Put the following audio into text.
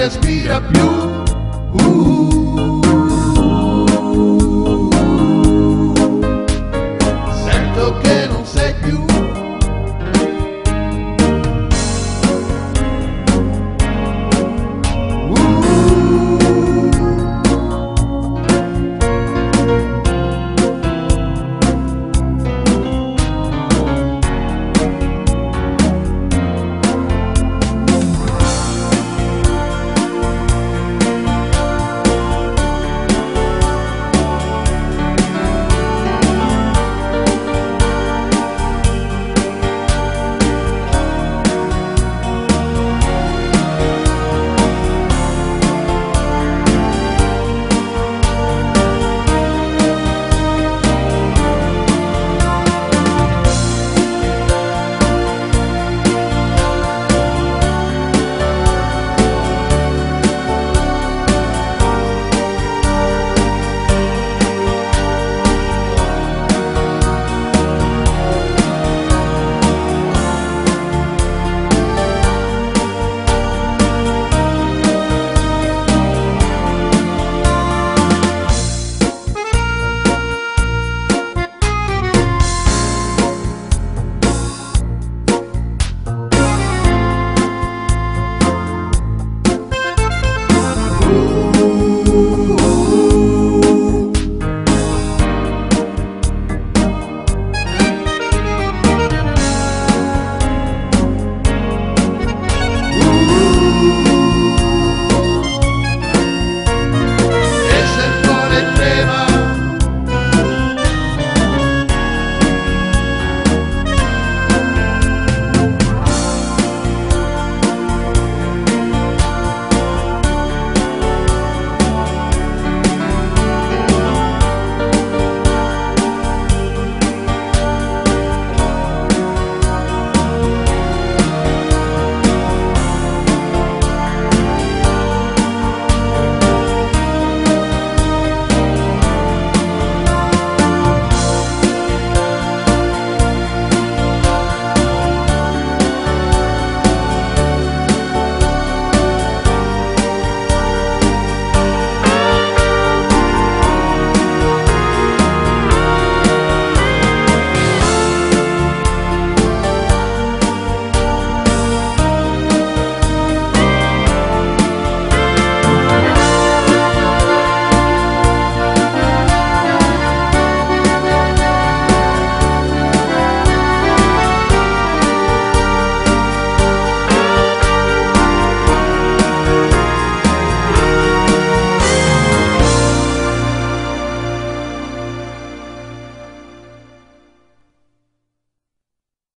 respira più